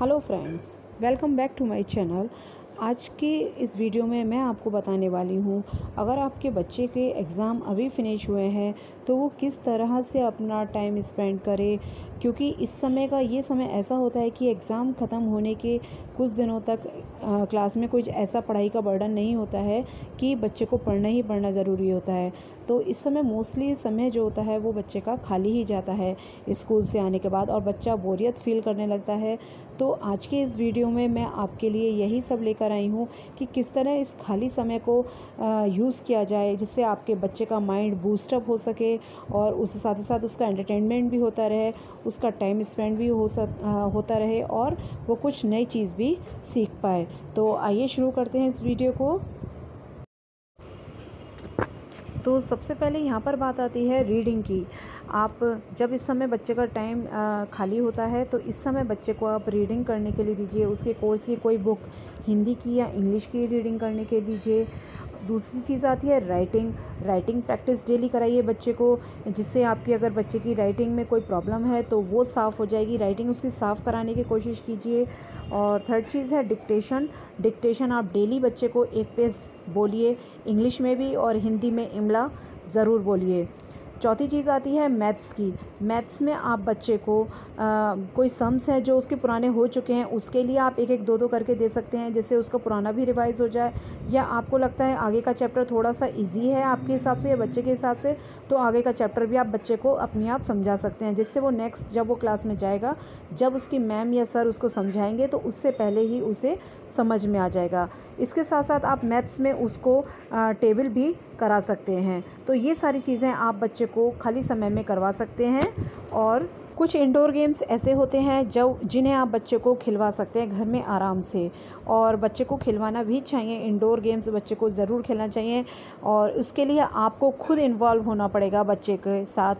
Hello friends welcome back to my channel आज के इस वीडियो में मैं आपको बताने वाली हूँ, अगर आपके बच्चे के एग्ज़ाम अभी फिनिश हुए हैं तो वो किस तरह से अपना टाइम स्पेंड करे क्योंकि इस समय का ये समय ऐसा होता है कि एग्ज़ाम ख़त्म होने के कुछ दिनों तक आ, क्लास में कुछ ऐसा पढ़ाई का बर्डन नहीं होता है कि बच्चे को पढ़ना ही पढ़ना ज़रूरी होता है। तो इस समय मोस्टली समय जो होता है वो बच्चे का खाली ही जाता है स्कूल से आने के बाद और बच्चा बोरियत फील करने लगता है। तो आज के इस वीडियो में मैं आपके लिए यही सब लेकर आई हूँ कि किस तरह इस खाली समय को यूज़ किया जाए जिससे आपके बच्चे का माइंड बूस्टअप हो सके और उसके साथ ही साथ उसका एंटरटेनमेंट भी होता रहे उसका टाइम स्पेंड भी हो सक होता रहे और वो कुछ नई चीज़ भी सीख पाए। तो आइए शुरू करते हैं इस वीडियो को। तो सबसे पहले यहाँ पर बात आती है रीडिंग की। आप जब इस समय बच्चे का टाइम खाली होता है तो इस समय बच्चे को आप रीडिंग करने के लिए दीजिए। उसके कोर्स की कोई बुक हिंदी की या इंग्लिश की रीडिंग करने के दीजिए। दूसरी चीज़ आती है राइटिंग राइटिंग प्रैक्टिस डेली कराइए बच्चे को, जिससे आपकी अगर बच्चे की राइटिंग में कोई प्रॉब्लम है तो वो साफ़ हो जाएगी। राइटिंग उसकी साफ़ कराने की कोशिश कीजिए। और थर्ड चीज़ है डिक्टेशन डिक्टेशन आप डेली बच्चे को एक पेज बोलिए इंग्लिश में भी और हिंदी में इमला ज़रूर बोलिए। चौथी चीज़ आती है मैथ्स की। मैथ्स में आप बच्चे को आ, कोई सम्स है जो उसके पुराने हो चुके हैं उसके लिए आप एक एक दो दो करके दे सकते हैं जिससे उसका पुराना भी रिवाइज़ हो जाए। या आपको लगता है आगे का चैप्टर थोड़ा सा इजी है आपके हिसाब से या बच्चे के हिसाब से तो आगे का चैप्टर भी आप बच्चे को अपने आप समझा सकते हैं जिससे वो नेक्स्ट जब वो क्लास में जाएगा जब उसकी मैम या सर उसको समझाएँगे तो उससे पहले ही उसे समझ में आ जाएगा। इसके साथ साथ आप मैथ्स में उसको टेबल भी करा सकते हैं। तो ये सारी चीज़ें आप बच्चे को खाली समय में करवा सकते हैं। और कुछ इंडोर गेम्स ऐसे होते हैं जो जिन्हें आप बच्चे को खिलवा सकते हैं घर में आराम से। और बच्चे को खिलवाना भी चाहिए इंडोर गेम्स बच्चे को ज़रूर खेलना चाहिए और उसके लिए आपको खुद इन्वॉल्व होना पड़ेगा बच्चे के साथ।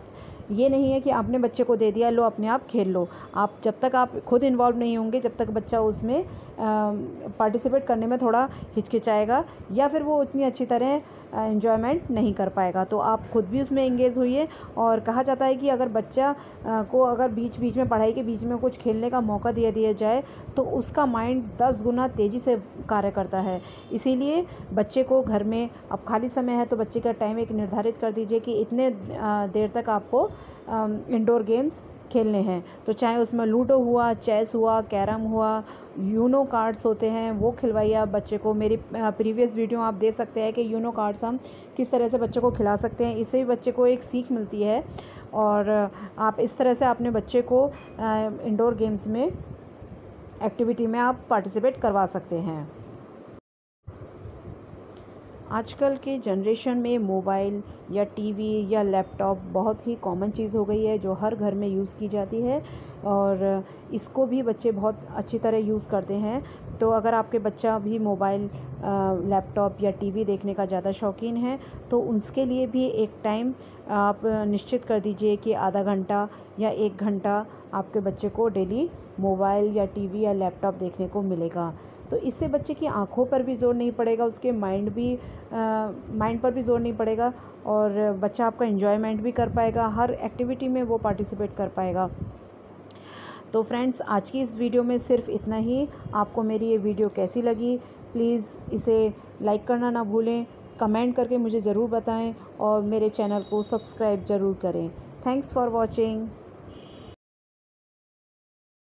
ये नहीं है कि आपने बच्चे को दे दिया, लो, अपने आप खेल लो। आप जब तक आप खुद इन्वॉल्व नहीं होंगे, जब तक बच्चा उसमें पार्टिसिपेट करने में थोड़ा हिचकिचाएगा या फिर वो उतनी अच्छी तरह इन्जॉयमेंट नहीं कर पाएगा। तो आप खुद भी उसमें इंगेज हुई और कहा जाता है कि अगर बच्चा को अगर बीच बीच में पढ़ाई के बीच में कुछ खेलने का मौका दिया दिया जाए तो उसका माइंड दस गुना तेज़ी से कार्य करता है। इसीलिए बच्चे को घर में, अब खाली समय है तो बच्चे का टाइम एक निर्धारित कर दीजिए कि इतने देर तक आपको इंडोर गेम्स खेलने हैं। तो चाहे उसमें लूडो हुआ, चेस हुआ, कैरम हुआ, यूनो कार्ड्स होते हैं, वो खिलवाइए आप बच्चे को। मेरी प्रीवियस वीडियो आप दे सकते हैं कि यूनो कार्ड्स हम किस तरह से बच्चे को खिला सकते हैं। इससे भी बच्चे को एक सीख मिलती है और आप इस तरह से अपने बच्चे को इंडोर गेम्स में एक्टिविटी में आप पार्टिसिपेट करवा सकते हैं। आजकल के जनरेशन में मोबाइल या टीवी या लैपटॉप बहुत ही कॉमन चीज़ हो गई है, जो हर घर में यूज़ की जाती है। और इसको भी बच्चे बहुत अच्छी तरह यूज़ करते हैं। तो अगर आपके बच्चा भी मोबाइल लैपटॉप या टीवी देखने का ज़्यादा शौकीन है तो उसके लिए भी एक टाइम आप निश्चित कर दीजिए कि आधा घंटा या एक घंटा आपके बच्चे को डेली मोबाइल या टीवी या लैपटॉप देखने को मिलेगा। तो इससे बच्चे की आँखों पर भी ज़ोर नहीं पड़ेगा, उसके माइंड भी माइंड पर भी ज़ोर नहीं पड़ेगा और बच्चा आपका इन्जॉयमेंट भी कर पाएगा, हर एक्टिविटी में वो पार्टिसिपेट कर पाएगा। तो फ्रेंड्स आज की इस वीडियो में सिर्फ़ इतना ही। आपको मेरी ये वीडियो कैसी लगी प्लीज़ इसे लाइक करना ना भूलें कमेंट करके मुझे ज़रूर बताएँ और मेरे चैनल को सब्सक्राइब ज़रूर करें। Thanks for watching